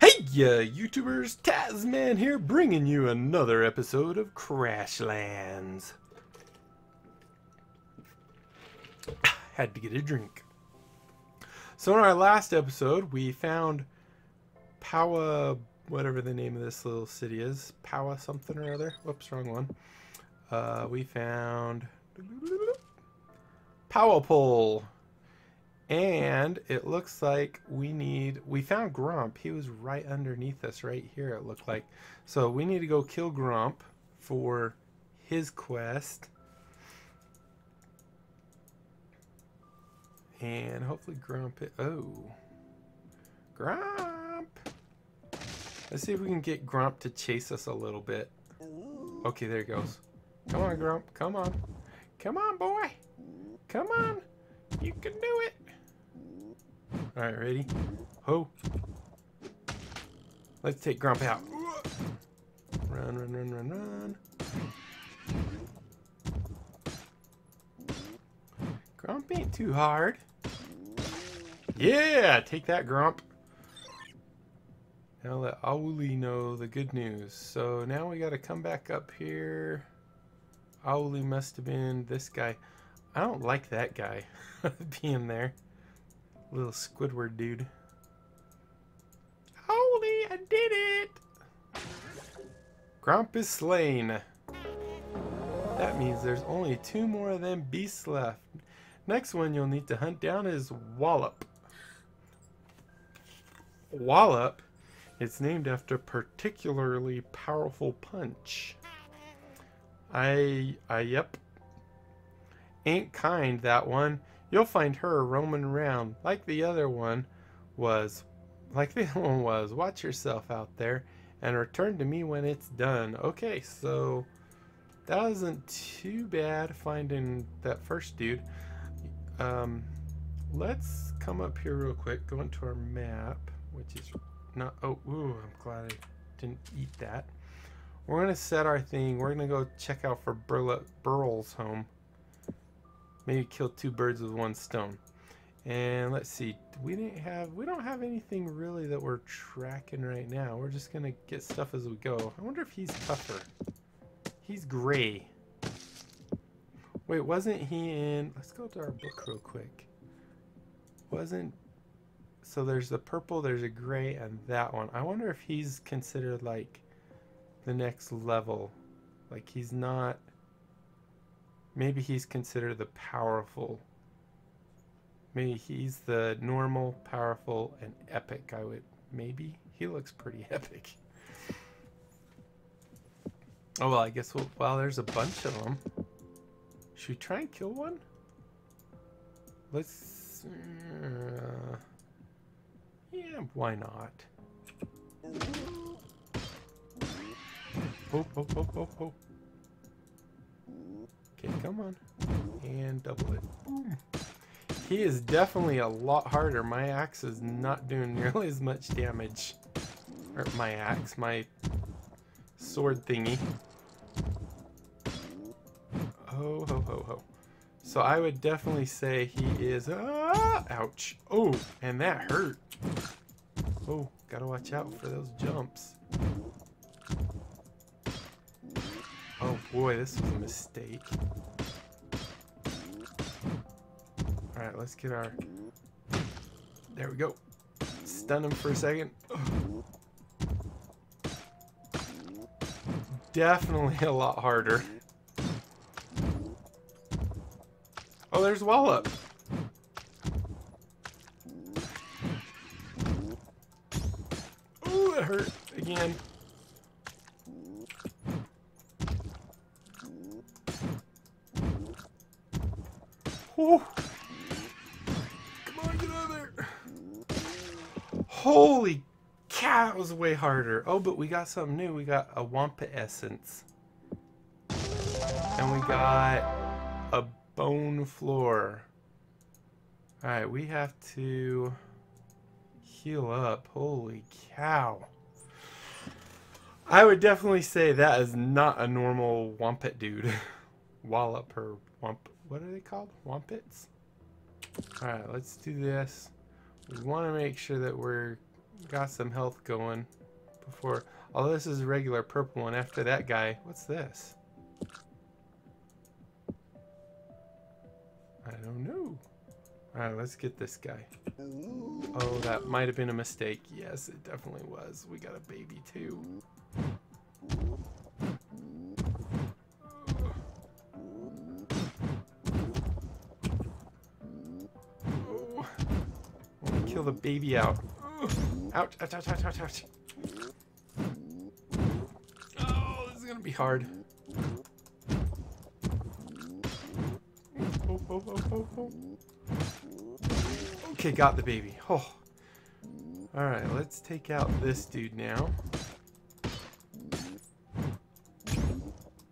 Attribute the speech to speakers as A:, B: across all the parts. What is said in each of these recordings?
A: Hey, ya YouTubers, Tazman here, bringing you another episode of Crashlands. Had to get a drink. So in our last episode, we found Powa, whatever the name of this little city is, Powa something or other. Whoops, wrong one. Uh, we found Powapole. And it looks like we need, we found Gromp. He was right underneath us right here, it looked like. So we need to go kill Gromp for his quest. And hopefully Gromp, it, oh. Gromp! Let's see if we can get Gromp to chase us a little bit. Okay, there he goes. Come on, Gromp. Come on. Come on, boy. Come on. You can do it. Alright, ready? Ho. Let's take Gromp out. Run, run, run, run, run. Gromp ain't too hard. Yeah, take that, Gromp. Now let Owly know the good news. So now we got to come back up here. Owly must have been this guy. I don't like that guy being there. Little Squidward dude. Holy, I did it! Gromp is slain. That means there's only two more of them beasts left. Next one you'll need to hunt down is Wallop. Wallop, it's named after particularly powerful punch. I, I, yep. Ain't kind, that one. You'll find her roaming around like the other one was. Like the other one was. Watch yourself out there and return to me when it's done. Okay, so that wasn't too bad finding that first dude. Um, let's come up here real quick, go into our map, which is not, oh, ooh, I'm glad I didn't eat that. We're going to set our thing. We're going to go check out for Burl Burl's home. Maybe kill two birds with one stone. And let's see, we didn't have, we don't have anything really that we're tracking right now. We're just gonna get stuff as we go. I wonder if he's tougher. He's gray. Wait, wasn't he in, let's go to our book real quick. Wasn't, so there's the purple, there's a gray, and that one. I wonder if he's considered like the next level. Like he's not, Maybe he's considered the powerful. Maybe he's the normal, powerful, and epic. I would maybe he looks pretty epic. Oh well, I guess we'll. Well, there's a bunch of them. Should we try and kill one? Let's. Uh, yeah, why not? Oh, oh, oh, oh, oh. Okay, come on. And double it. Boom. He is definitely a lot harder. My axe is not doing nearly as much damage. Or my axe, my sword thingy. Oh, ho, ho, ho. So I would definitely say he is... Ah, ouch. Oh, and that hurt. Oh, gotta watch out for those jumps. Boy, this was a mistake. Alright, let's get our... There we go. Stun him for a second. Definitely a lot harder. Oh, there's Wallop. Ooh, it hurt again. Come on, get out of there. Holy cow, that was way harder. Oh, but we got something new. We got a Wampa Essence. And we got a bone floor. Alright, we have to heal up. Holy cow. I would definitely say that is not a normal Wompit dude. Wallop or Wamp what are they called? Wompits? Alright, let's do this. We want to make sure that we're got some health going before. Although this is a regular purple one. After that guy, what's this? I don't know. Alright, let's get this guy. Oh, that might have been a mistake. Yes, it definitely was. We got a baby too. The baby out. Ouch, ouch, ouch, ouch, ouch, ouch. Oh, this is gonna be hard. Oh, oh, oh, oh, oh. Okay, got the baby. Oh. Alright, let's take out this dude now.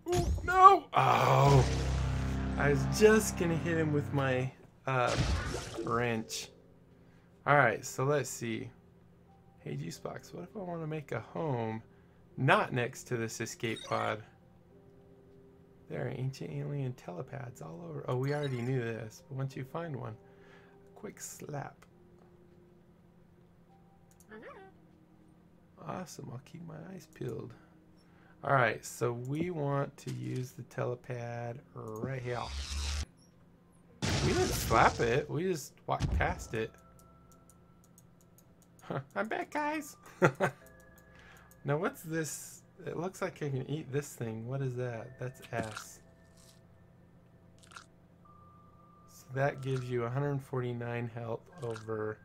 A: Oh, no! Oh! I was just gonna hit him with my uh, wrench. Alright, so let's see. Hey, Juicebox, what if I want to make a home not next to this escape pod? There are ancient alien telepads all over. Oh, we already knew this, but once you find one, a quick slap. Awesome, I'll keep my eyes peeled. Alright, so we want to use the telepad right here. We didn't slap it, we just walked past it. I'm back, guys! now, what's this? It looks like I can eat this thing. What is that? That's S. So that gives you 149 health over...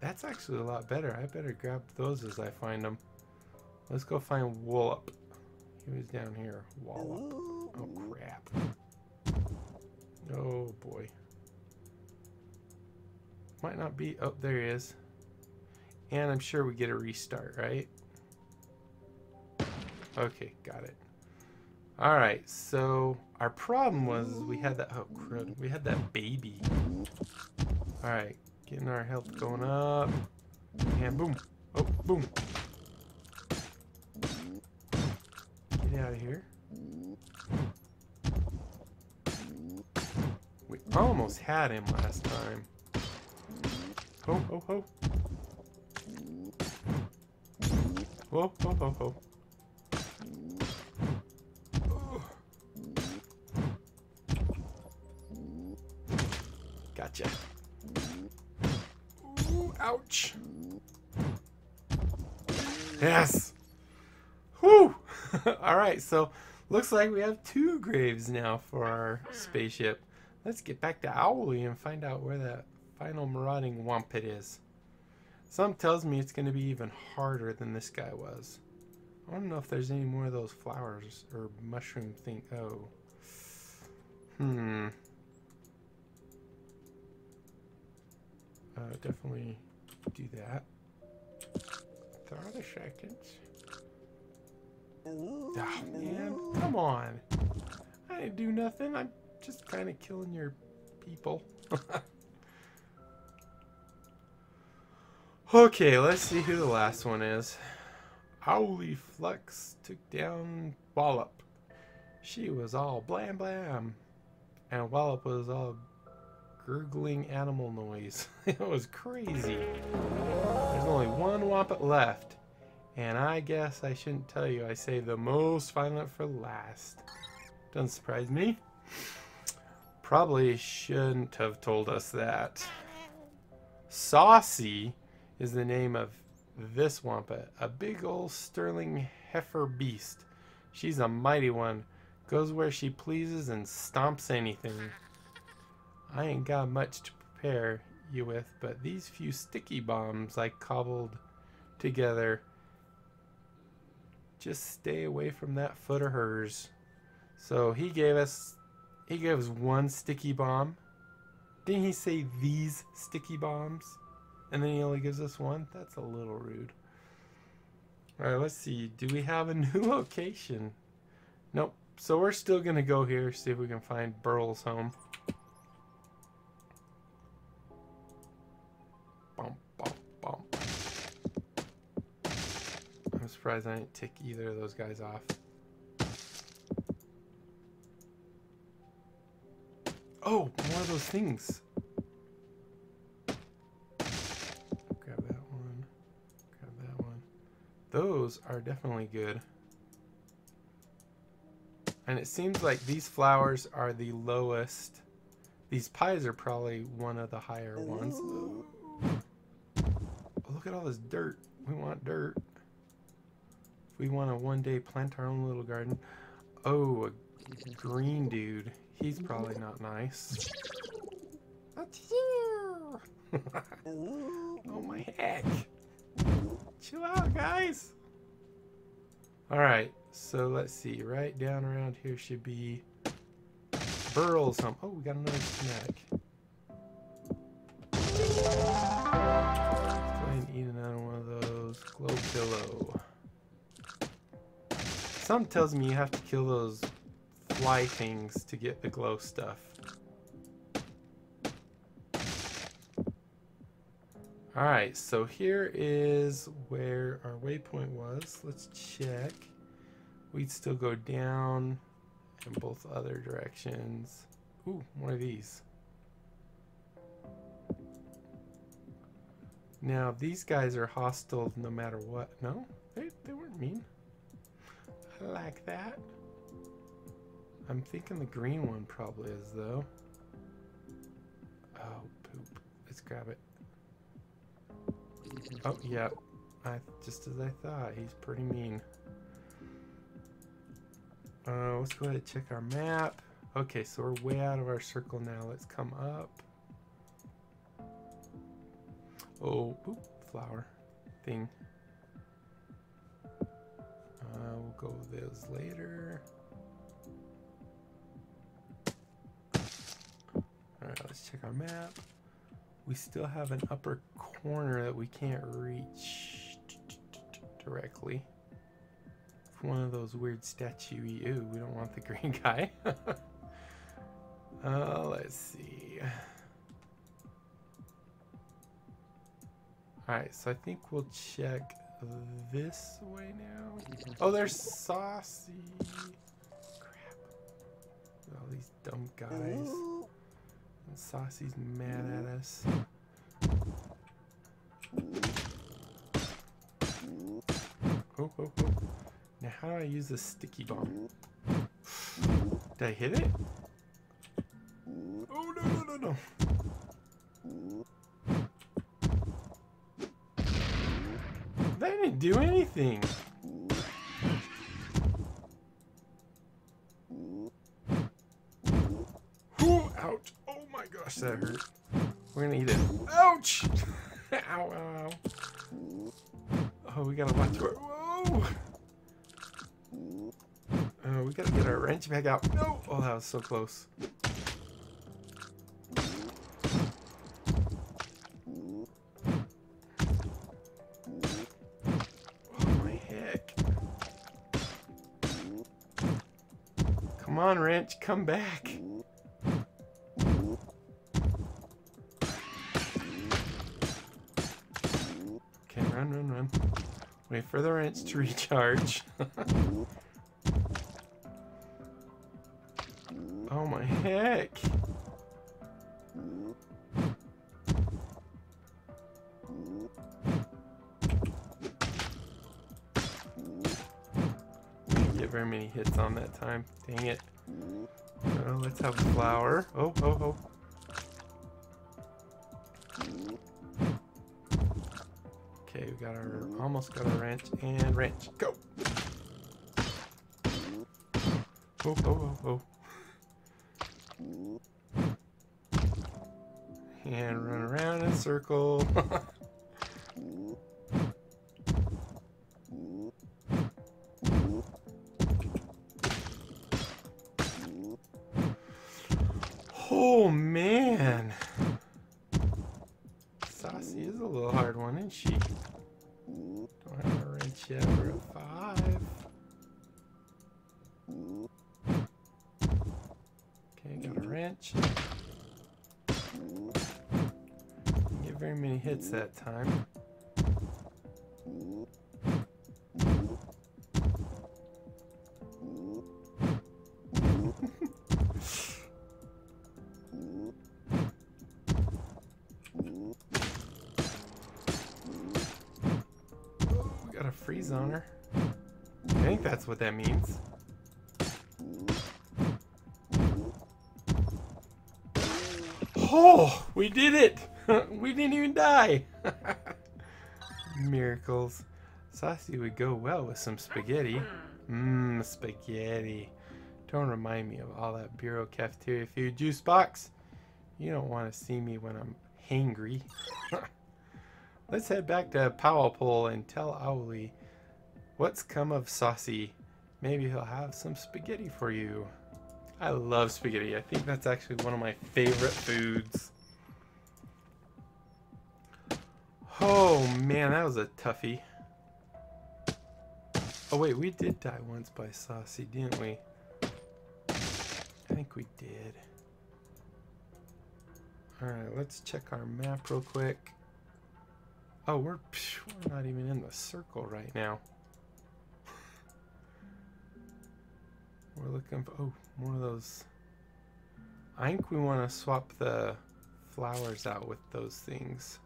A: That's actually a lot better. I better grab those as I find them. Let's go find Wallop. He was down here. Wallop. Oh, crap. Oh, boy. Might not be... Oh, there he is. And I'm sure we get a restart, right? Okay, got it. All right, so our problem was we had that. Oh crud! We had that baby. All right, getting our health going up, and boom! Oh, boom! Get out of here. We almost had him last time. Ho ho ho! Whoa ho ho ho! Gotcha. Ooh, ouch. Yes. Whew. All right, so looks like we have two graves now for our spaceship. Let's get back to Owly and find out where that final marauding wompit is. Some tells me it's going to be even harder than this guy was. I don't know if there's any more of those flowers or mushroom thing. Oh. Hmm. Uh, definitely do that. Thirty seconds. Oh, man. Come on. I didn't do nothing. I'm just kind of killing your people. okay, let's see who the last one is. Owly Flux took down Wallop. She was all blam blam. And Wallop was all gurgling animal noise. it was crazy. There's only one Wompit left. And I guess I shouldn't tell you I saved the most violent for last. Doesn't surprise me. Probably shouldn't have told us that. Saucy is the name of this Wampa, A big old sterling heifer beast. She's a mighty one. Goes where she pleases and stomps anything. I ain't got much to prepare you with, but these few sticky bombs I cobbled together. Just stay away from that foot of hers. So he gave us, he gave us one sticky bomb. Didn't he say these sticky bombs? And then he only gives us one? That's a little rude. Alright, let's see. Do we have a new location? Nope. So we're still going to go here, see if we can find Burl's home. I'm surprised I didn't tick either of those guys off. Oh, more of those things. Those are definitely good. And it seems like these flowers are the lowest. These pies are probably one of the higher ones. Oh, look at all this dirt. We want dirt. If we want to one day plant our own little garden. Oh, a green dude. He's probably not nice. oh my heck. Chill out, guys. Alright, so let's see. Right down around here should be burl some. Oh, we got another snack. Let's go ahead and eat another one of those. Glow pillow. Some tells me you have to kill those fly things to get the glow stuff. Alright, so here is where our waypoint was. Let's check. We'd still go down in both other directions. Ooh, one of these. Now, these guys are hostile no matter what. No, they, they weren't mean. I like that. I'm thinking the green one probably is, though. Oh, poop. Let's grab it. Oh, yeah. I, just as I thought, he's pretty mean. Uh, let's go ahead and check our map. Okay, so we're way out of our circle now. Let's come up. Oh, oop, flower thing. Uh, we'll go with those later. Alright, let's check our map. We still have an upper corner that we can't reach directly. One of those weird statue Ooh, we don't want the green guy. uh, let's see. Alright, so I think we'll check this way now. Oh, there's Saucy. Crap. All these dumb guys. Saucy's mad at us. Oh, oh, oh. Now, how do I use this sticky bomb? Did I hit it? Oh, no, no, no, no. That didn't do anything. Ooh, ouch. Gosh, that hurt. We're gonna eat it. Ouch! ow, ow, ow. Oh, we gotta watch where. Whoa! Oh, we gotta get our wrench back out. No! Oh, that was so close. Oh my heck. Come on, wrench, come back. Run, run, run. Wait for the wrench to recharge. oh my heck. Get very many hits on that time. Dang it. Oh, let's have a flower. Oh, oh, oh. Got our almost got our wrench and wrench. Go. Oh, oh, oh, oh. And run around in a circle. oh man. Sassy is a little hard one, isn't she? At five. Okay, got a wrench. Didn't get very many hits that time. Think that's what that means. Oh, we did it! we didn't even die! Miracles. Saucy would go well with some spaghetti. Mmm, spaghetti. Don't remind me of all that Bureau cafeteria food. Juice box! You don't want to see me when I'm hangry. Let's head back to Powapole and tell Owly what's come of Saucy. Maybe he'll have some spaghetti for you. I love spaghetti. I think that's actually one of my favorite foods. Oh man, that was a toughie. Oh wait, we did die once by Saucy, didn't we? I think we did. Alright, let's check our map real quick. Oh, we're, we're not even in the circle right now. We're looking for, oh, more of those. I think we want to swap the flowers out with those things.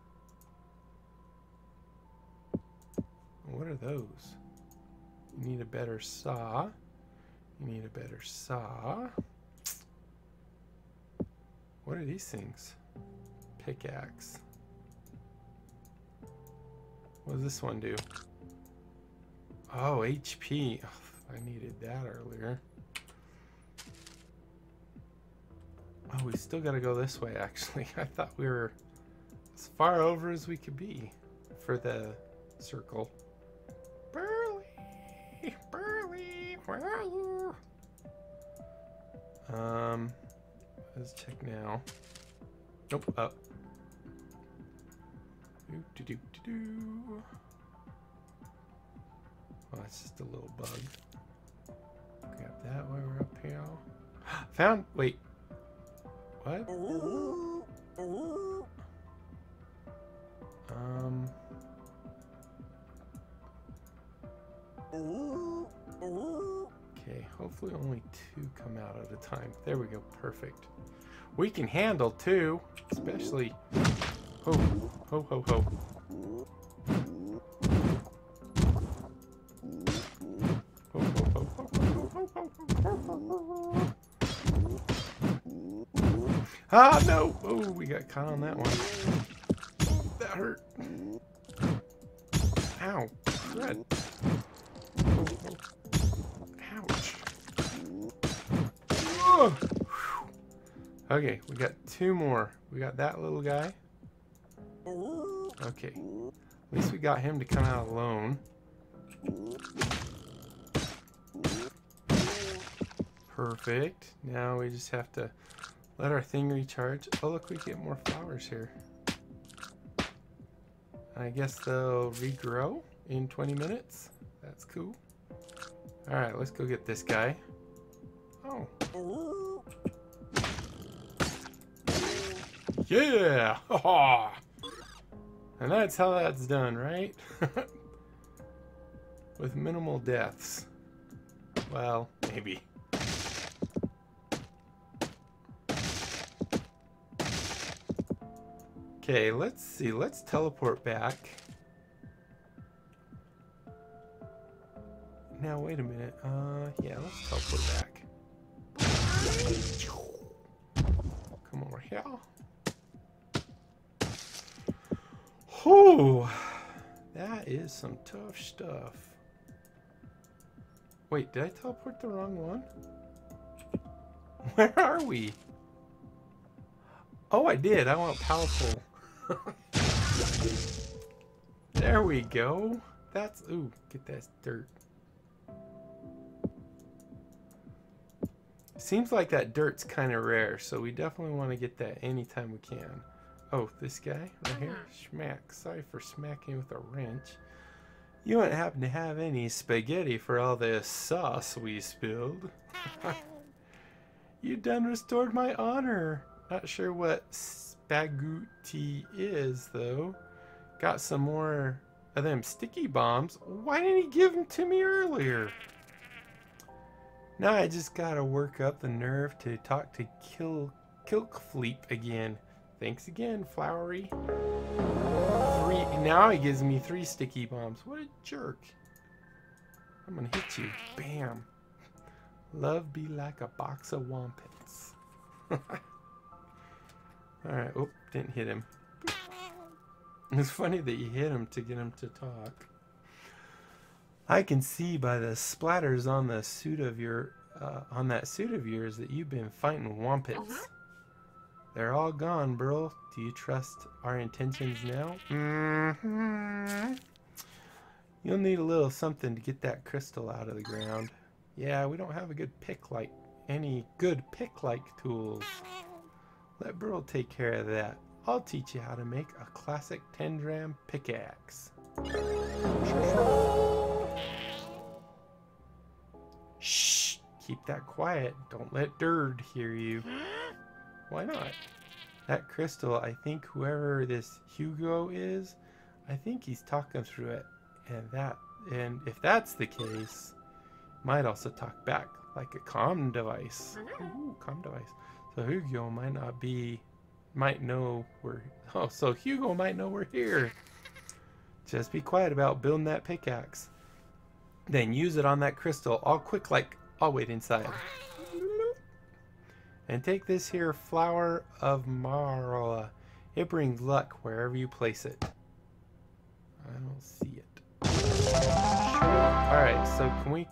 A: What are those? You need a better saw. You need a better saw. What are these things? Pickaxe. What does this one do? Oh, HP. I needed that earlier. Oh, we still gotta go this way, actually. I thought we were as far over as we could be for the circle. Burly! Burly! Where are you? Um, let's check now. Nope, up. Do, do, do, do, do. Oh, it's just a little bug. Grab that while we're up here. Found, wait, what? Um. Okay, hopefully only two come out at a time. There we go, perfect. We can handle two, especially. Ho, ho, ho, ho. Ho, Ah, no! Oh, we got caught on that one. That hurt. Ow. Red. Ouch. Oh. Okay, we got two more. We got that little guy. Okay. At least we got him to come out alone. Perfect. Now we just have to let our thing recharge. Oh, look, we get more flowers here. I guess they'll regrow in 20 minutes. That's cool. All right, let's go get this guy. Oh. Yeah! and that's how that's done, right? With minimal deaths. Well, maybe. Okay, let's see. Let's teleport back. Now, wait a minute. Uh, yeah, let's teleport back. Come over here. Whew. That is some tough stuff. Wait, did I teleport the wrong one? Where are we? Oh, I did. I want powerful. there we go. That's, ooh, get that dirt. Seems like that dirt's kind of rare, so we definitely want to get that anytime we can. Oh, this guy right here? Uh-huh. Schmack. Sorry for smacking with a wrench. You wouldn't happen to have any spaghetti for all this sauce we spilled. you done restored my honor. Not sure what Baguti is, though. Got some more of them sticky bombs. Why didn't he give them to me earlier? Now I just gotta work up the nerve to talk to Kill Kilkfleep again. Thanks again, Flowery. Three, now he gives me three sticky bombs. What a jerk. I'm gonna hit you. Bam. Love be like a box of wompits. Alright, oh, didn't hit him. It's funny that you hit him to get him to talk. I can see by the splatters on the suit of your, uh, on that suit of yours that you've been fighting wompits. They're all gone, Burl. Do you trust our intentions now? Mm-hmm. You'll need a little something to get that crystal out of the ground. Yeah, we don't have a good pick like any good pick like tools. Let Burl take care of that. I'll teach you how to make a classic Tendraam pickaxe. Shh! Keep that quiet. Don't let Dird hear you. Why not? That crystal, I think whoever this Hugo is, I think he's talking through it. And that and if that's the case, might also talk back like a comm device. Ooh, comm device. So Hugo might not be might know we're oh so Hugo might know we're here. Just be quiet about building that pickaxe. Then use it on that crystal all quick like I'll wait inside. And take this here flower of Marla. It brings luck wherever you place it. I don't see it. Alright, so can we...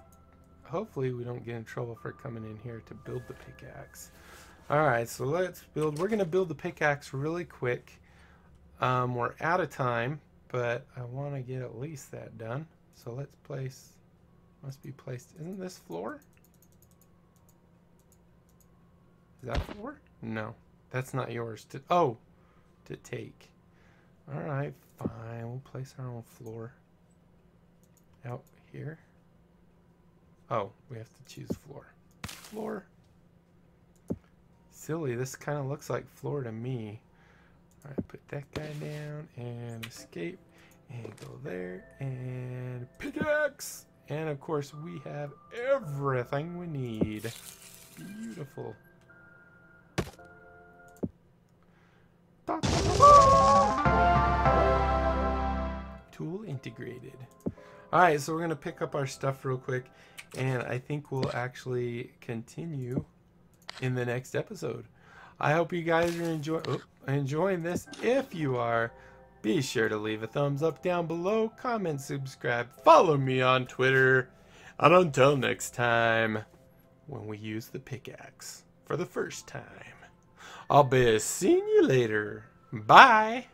A: Hopefully we don't get in trouble for coming in here to build the pickaxe. Alright, so let's build... We're going to build the pickaxe really quick. Um, we're out of time, but I want to get at least that done. So let's place... Must be placed... Isn't this floor? Is that floor? No. That's not yours to... Oh! To take. Alright, fine. We'll place our own floor. Out here. Oh, we have to choose floor. Floor. Silly, this kind of looks like floor to me. Alright, put that guy down and escape. And go there and pickaxe! And of course we have everything we need. Beautiful. Tool integrated. Alright, so we're to pick up our stuff real quick, and I think we'll actually continue in the next episode. I hope you guys are enjoy oh, enjoying this. If you are, be sure to leave a thumbs up down below, comment, subscribe, follow me on Twitter, and until next time, when we use the pickaxe for the first time. I'll be seeing you later. Bye.